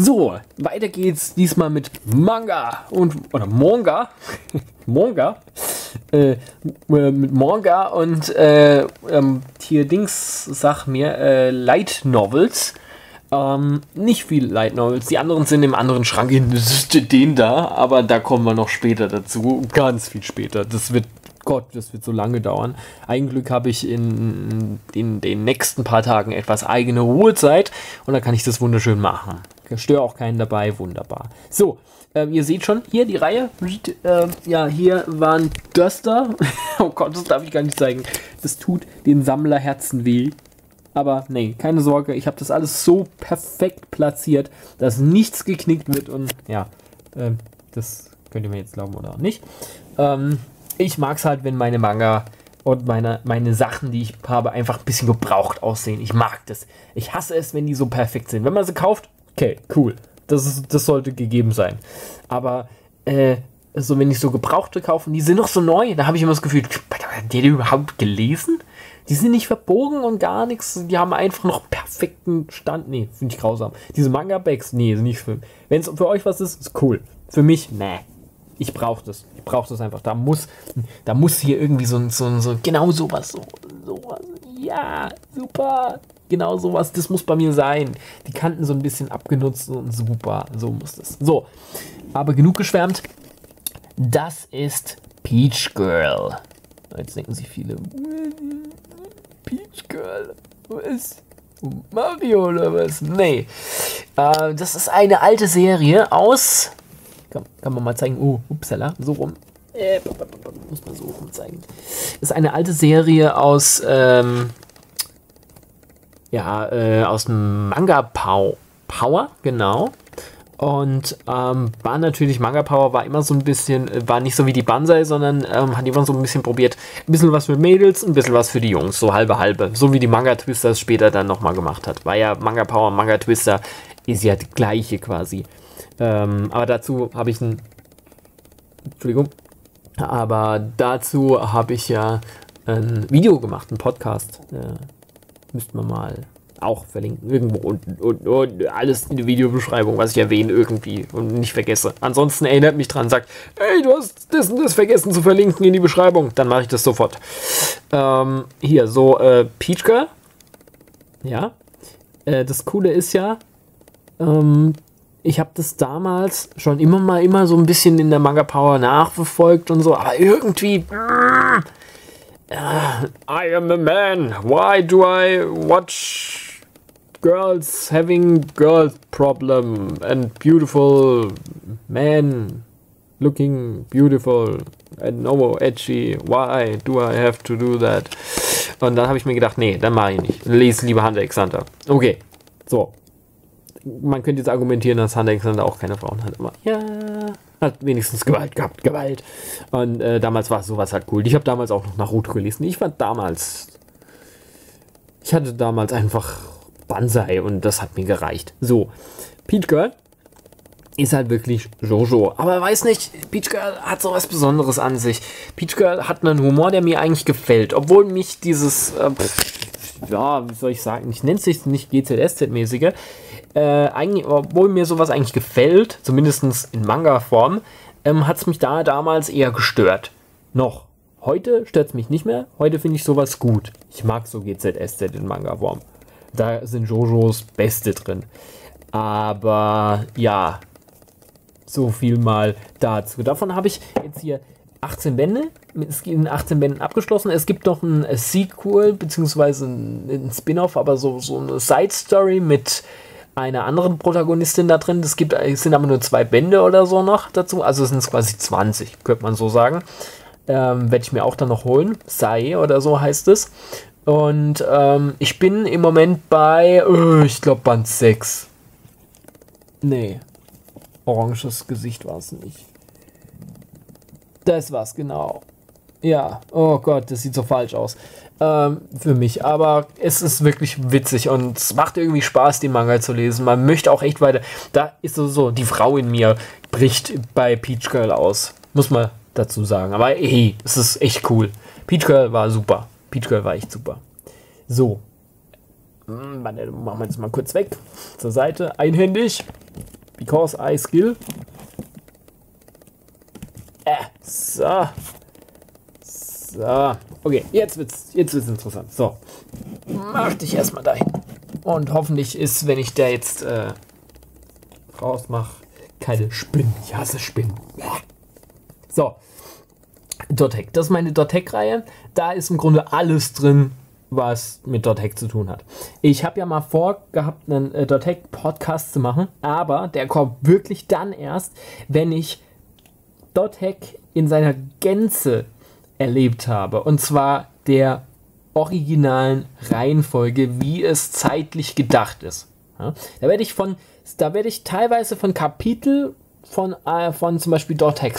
So, weiter geht's diesmal mit Manga und oder Manga. Manga. Äh, mit Manga und äh, ähm, hier Dings, sag mir, äh, Light Novels. Ähm, nicht viel Light Novels. Die anderen sind im anderen Schrank. Den da, aber da kommen wir noch später dazu. Ganz viel später. Das wird Gott, das wird so lange dauern. Ein Glück habe ich in, in, den nächsten paar Tagen etwas eigene Ruhezeit und dann kann ich das wunderschön machen. Störe auch keinen dabei, wunderbar. So, ähm, ihr seht schon, hier die Reihe. Äh, ja, hier waren das da. oh Gott, das darf ich gar nicht zeigen. Das tut den Sammlerherzen weh. Aber nee, keine Sorge, ich habe das alles so perfekt platziert, dass nichts geknickt wird und ja, äh, das könnt ihr mir jetzt glauben oder auch nicht. Ähm, ich mag es halt, wenn meine Manga und meine, meine Sachen, die ich habe, einfach ein bisschen gebraucht aussehen. Ich mag das. Ich hasse es, wenn die so perfekt sind. Wenn man sie kauft, okay, cool. Das, ist, das sollte gegeben sein. Aber äh, so, wenn ich so Gebrauchte kaufe, die sind noch so neu, da habe ich immer das Gefühl, hat die überhaupt gelesen? Die sind nicht verbogen und gar nichts. Die haben einfach noch perfekten Stand. Nee, finde ich grausam. Diese Manga-Bags, nee, sind nicht für. Wenn es für euch was ist, ist cool. Für mich, nee ich brauche das. Ich brauche das einfach. Da muss, da muss hier irgendwie so, so, so genau sowas, so, sowas. Ja, super. Genau sowas, das muss bei mir sein. Die Kanten so ein bisschen abgenutzt und super. So muss das. So, aber genug geschwärmt. Das ist Peach Girl. Jetzt denken sich viele, Peach Girl, was? Mario oder was? Nee. Äh, das ist eine alte Serie aus kann, kann man mal zeigen. Oh, upsala, so rum. Äh, muss man so rum zeigen. Ist eine alte Serie aus, ähm, ja, äh, aus dem Manga Pow Power, genau. Und ähm, war natürlich, Manga Power war immer so ein bisschen, äh, war nicht so wie die Banzai, sondern ähm, hat immer so ein bisschen probiert, ein bisschen was für Mädels, ein bisschen was für die Jungs, so halbe halbe. So wie die Manga Twister es später dann nochmal gemacht hat. War ja Manga Power, Manga Twister ist ja das gleiche quasi. Ähm, aber dazu habe ich ein. Entschuldigung. Aber dazu habe ich ja ein Video gemacht, ein Podcast. Äh, müssten wir mal auch verlinken. Irgendwo unten. Und, und, alles in der Videobeschreibung, was ich erwähne, irgendwie und nicht vergesse. Ansonsten erinnert mich dran, sagt, hey, du hast das und das vergessen zu verlinken in die Beschreibung. Dann mache ich das sofort. Ähm, hier, so äh, Peach Girl. Ja. Äh, das Coole ist ja, ähm, ich habe das damals schon immer mal immer so ein bisschen in der Manga Power nachverfolgt und so, aber irgendwie. Uh, I am a man. Why do I watch girls having girl problem and beautiful men looking beautiful and no edgy? Why do I have to do that? Und dann habe ich mir gedacht, nee, dann mache ich nicht. Lese lieber Hunter x Hunter. Okay, so man könnte jetzt argumentieren, dass Hunter Alexander auch keine Frauen hat, aber ja, hat wenigstens Gewalt gehabt, Gewalt. Und äh, damals war sowas halt cool. Ich habe damals auch noch Naruto gelesen. Ich war damals, ich hatte damals einfach Banzai und das hat mir gereicht. So, Peach Girl ist halt wirklich Jojo. Aber weiß nicht, Peach Girl hat sowas Besonderes an sich. Peach Girl hat einen Humor, der mir eigentlich gefällt. Obwohl mich dieses, äh, pff, ja, wie soll ich sagen, ich nenne es nicht GZSZ-mäßige, äh, obwohl mir sowas eigentlich gefällt, zumindest in Manga-Form, ähm, hat es mich da damals eher gestört. Noch. Heute stört es mich nicht mehr. Heute finde ich sowas gut. Ich mag so GZSZ in Manga-Form. Da sind Jojos Beste drin. Aber ja, so viel mal dazu. Davon habe ich jetzt hier 18 Bände. Es in 18 Bänden abgeschlossen. Es gibt noch ein Sequel, beziehungsweise ein, Spin-off, aber so, so eine Side-Story mit einer anderen Protagonistin da drin. Es gibt, es sind aber nur zwei Bände oder so noch dazu. Also sind es quasi 20, könnte man so sagen. Ähm, Werde ich mir auch dann noch holen. Sai oder so heißt es. Und ähm, ich bin im Moment bei, oh, ich glaube, Band 6. Nee. Oranges Gesicht war es nicht. Das war's, genau. Ja, oh Gott, das sieht so falsch aus ähm, für mich. Aber es ist wirklich witzig und es macht irgendwie Spaß, den Manga zu lesen. Man möchte auch echt weiter. Da ist so, so die Frau in mir bricht bei Peach Girl aus. Muss man dazu sagen. Aber hey, es ist echt cool. Peach Girl war super. Peach Girl war echt super. So. Hm, machen wir jetzt mal kurz weg. Zur Seite. Einhändig. Because I skill. So. So. Okay, jetzt wird's, jetzt wird's interessant. So. Mach dich erstmal dahin. Und hoffentlich ist, wenn ich da jetzt äh, rausmache, keine Spinnen. Ich hasse Spinnen. So. Dothack. Das ist meine Dothack-Reihe. Da ist im Grunde alles drin, was mit Dothack zu tun hat. Ich habe ja mal vorgehabt, einen äh, Dothack-Podcast zu machen, aber der kommt wirklich dann erst, wenn ich Dothack in seiner Gänze erlebt habe. Und zwar der originalen Reihenfolge, wie es zeitlich gedacht ist. Ja, da werde ich von, da werde ich teilweise von Kapitel von, äh, von zum Beispiel Dot äh,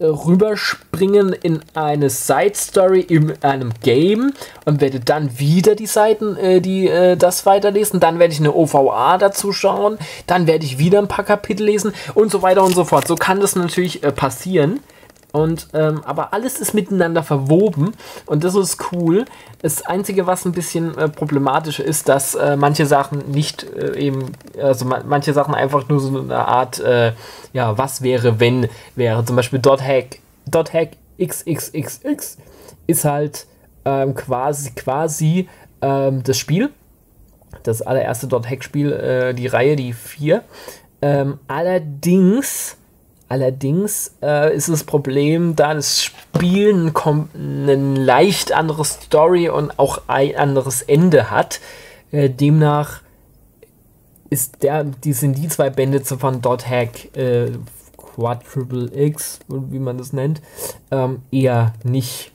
rüberspringen in eine Side Story in einem Game und werde dann wieder die Seiten, äh, die äh, das weiterlesen. Dann werde ich eine OVA dazu schauen. Dann werde ich wieder ein paar Kapitel lesen und so weiter und so fort. So kann das natürlich äh, passieren. Und, ähm, aber alles ist miteinander verwoben und das ist cool. Das Einzige, was ein bisschen äh, problematisch ist, dass äh, manche Sachen nicht äh, eben, also ma manche Sachen einfach nur so eine Art, äh, ja, was wäre, wenn wäre. Zum Beispiel .hack, .hack XXXX ist halt ähm, quasi, quasi ähm, das Spiel. Das allererste .hack-Spiel, äh, die Reihe, die vier. Ähm, allerdings Allerdings äh, ist das Problem, da das Spiel ein, eine leicht andere Story und auch ein anderes Ende hat. Äh, demnach ist der, die sind die zwei Bände von Dot Hack äh, Quadruple X, wie man das nennt, ähm, eher nicht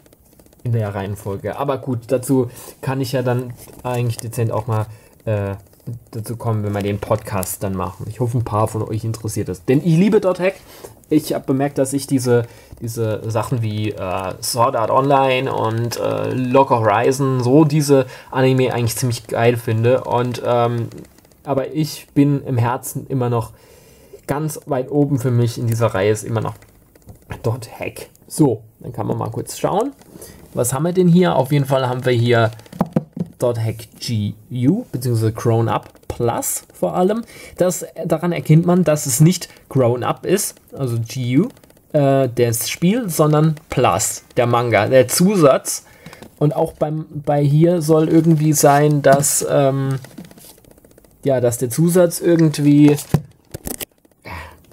in der Reihenfolge. Aber gut, dazu kann ich ja dann eigentlich dezent auch mal äh, dazu kommen, wenn wir den Podcast dann machen. Ich hoffe, ein paar von euch interessiert es. Denn ich liebe .hack. Ich habe bemerkt, dass ich diese, diese Sachen wie äh, Sword Art Online und äh, Lock Horizon, so diese Anime eigentlich ziemlich geil finde. Und ähm, aber ich bin im Herzen immer noch ganz weit oben für mich in dieser Reihe ist immer noch .hack. So, dann kann man mal kurz schauen. Was haben wir denn hier? Auf jeden Fall haben wir hier .hack GU bzw. Grown Up Plus vor allem. Das, daran erkennt man, dass es nicht Grown Up ist, also GU, äh, das Spiel, sondern Plus, der Manga, der Zusatz. Und auch beim, bei hier soll irgendwie sein, dass, ähm, ja, dass der Zusatz irgendwie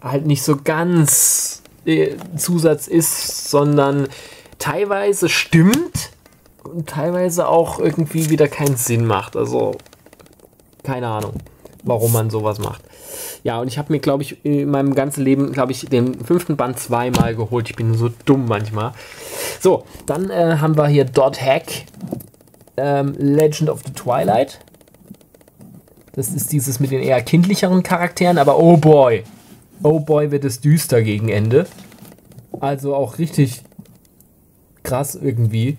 halt nicht so ganz äh, Zusatz ist, sondern teilweise stimmt, teilweise auch irgendwie wieder keinen Sinn macht. Also, keine Ahnung, warum man sowas macht. Ja, und ich habe mir, glaube ich, in meinem ganzen Leben, glaube ich, den fünften Band zweimal geholt. Ich bin so dumm manchmal. So, dann äh, haben wir hier Dot Hack ähm, Legend of the Twilight. Das ist dieses mit den eher kindlicheren Charakteren, aber oh boy, oh boy, wird es düster gegen Ende. Also auch richtig krass irgendwie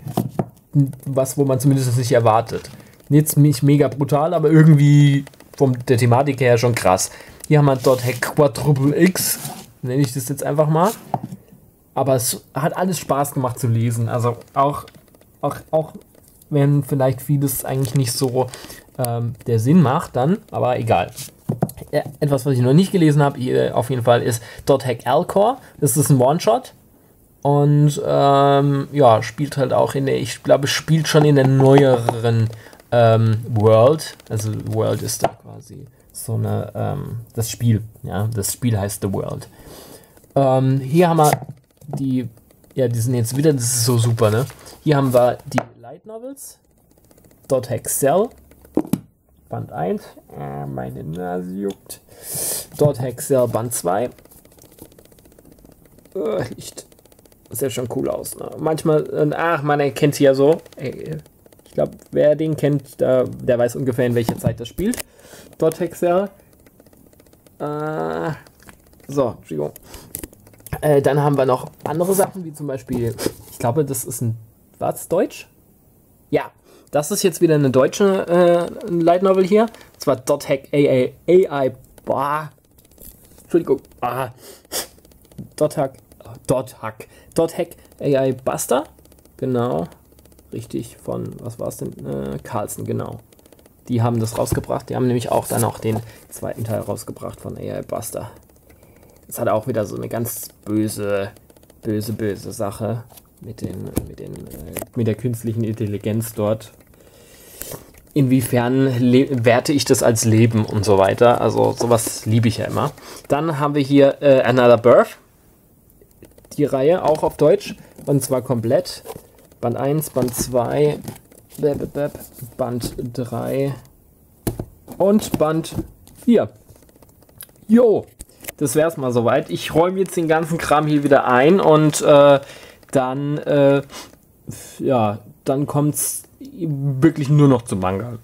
was, wo man zumindest nicht erwartet. Jetzt nicht mega brutal, aber irgendwie von der Thematik her schon krass. Hier haben wir dort Hack Quadruple X, nenne ich das jetzt einfach mal. Aber es hat alles Spaß gemacht zu lesen. Also auch, auch, auch wenn vielleicht vieles eigentlich nicht so ähm, der Sinn macht, dann, aber egal. Etwas, was ich noch nicht gelesen habe, auf jeden Fall ist Dot Hack Alcor. Das ist ein One-Shot. Und ähm, ja, spielt halt auch in der, ich glaube, spielt schon in der neueren ähm, World. Also World ist da quasi so eine, ähm, das Spiel, ja, das Spiel heißt The World. Ähm, hier haben wir die, ja, die sind jetzt wieder, das ist so super, ne? Hier haben wir die Light Novels, Dot Hexel, Band 1, äh, meine Nase juckt, Dot Hexel, Band 2, äh, Licht. Das sieht schon cool aus. Ne? Manchmal, ach, man erkennt sie ja so. Ich glaube, wer den kennt, der, der weiß ungefähr, in welcher Zeit das spielt. Dort Hexer. Äh, so, Entschuldigung. Äh, dann haben wir noch andere Sachen, wie zum Beispiel, ich glaube, das ist ein, was, Deutsch? Ja, das ist jetzt wieder eine deutsche äh, Light Novel hier. Und zwar Dot Hack AI, AI, boah, Entschuldigung, ah, Dot Hack, Dot Hack Dot Hack AI Buster. Genau. Richtig, von, was war es denn? Äh, Carlson, genau. Die haben das rausgebracht. Die haben nämlich auch dann auch den zweiten Teil rausgebracht von AI Buster. Das hat auch wieder so eine ganz böse, böse, böse Sache mit, den, mit, den, äh, mit der künstlichen Intelligenz dort. Inwiefern werte ich das als Leben und so weiter. Also sowas liebe ich ja immer. Dann haben wir hier äh, Another Birth. Die Reihe auch auf Deutsch. Und zwar komplett. Band 1, Band 2, Band 3 und Band 4. Jo, das wäre es mal soweit. Ich räume jetzt den ganzen Kram hier wieder ein und äh, dann, äh, ja, dann kommt es wirklich nur noch zum Manga.